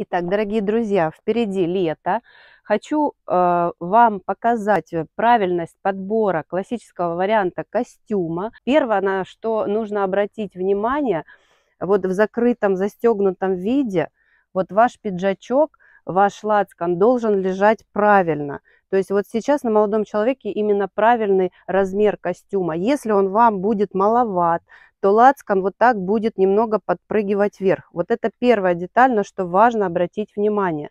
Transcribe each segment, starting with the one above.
Итак, дорогие друзья, впереди лето. Хочу э, вам показать правильность подбора классического варианта костюма. Первое, на что нужно обратить внимание, вот в закрытом, застегнутом виде, вот ваш пиджачок, ваш лацкан должен лежать правильно. То есть вот сейчас на молодом человеке именно правильный размер костюма. Если он вам будет маловат, то лацкан вот так будет немного подпрыгивать вверх. Вот это первая деталь, на что важно обратить внимание.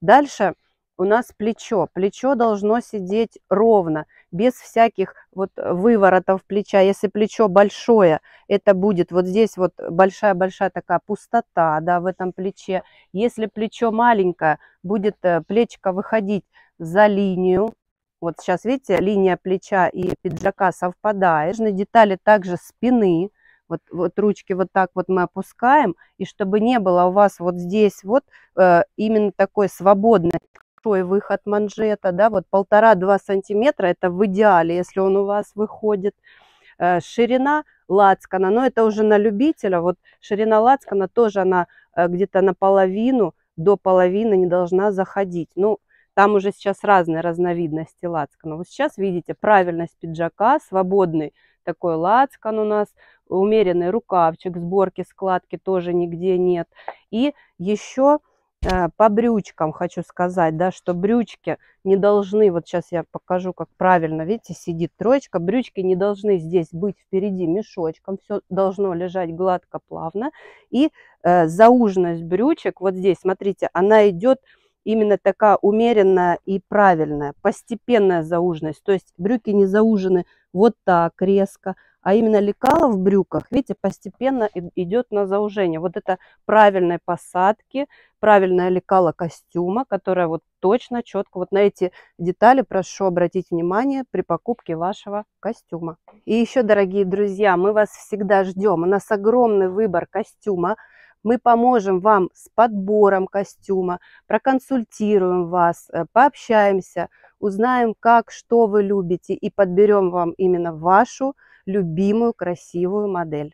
Дальше у нас плечо. Плечо должно сидеть ровно, без всяких вот выворотов плеча. Если плечо большое, это будет вот здесь вот большая-большая такая пустота да, в этом плече. Если плечо маленькое, будет э, плечко выходить за линию. Вот сейчас, видите, линия плеча и пиджака совпадает. Детали также спины. Вот, вот ручки вот так вот мы опускаем. И чтобы не было у вас вот здесь вот э, именно такой свободный выход манжета, да, вот полтора-два сантиметра, это в идеале, если он у вас выходит. Э, ширина лацкана, но это уже на любителя, вот ширина лацкана тоже она э, где-то наполовину, до половины не должна заходить. Ну, там уже сейчас разные разновидности лацкана. Вот сейчас видите правильность пиджака, свободный такой лацкан у нас, умеренный рукавчик, сборки, складки тоже нигде нет. И еще э, по брючкам хочу сказать, да, что брючки не должны, вот сейчас я покажу, как правильно, видите, сидит троечка, брючки не должны здесь быть впереди мешочком, все должно лежать гладко, плавно. И э, зауженность брючек, вот здесь, смотрите, она идет именно такая умеренная и правильная, постепенная зауженность. То есть брюки не заужены вот так резко, а именно лекало в брюках, видите, постепенно идет на заужение. Вот это правильной посадки, правильное лекало костюма, которое вот точно, четко, вот на эти детали прошу обратить внимание при покупке вашего костюма. И еще, дорогие друзья, мы вас всегда ждем. У нас огромный выбор костюма мы поможем вам с подбором костюма, проконсультируем вас, э, пообщаемся, узнаем, как, что вы любите и подберем вам именно вашу любимую красивую модель.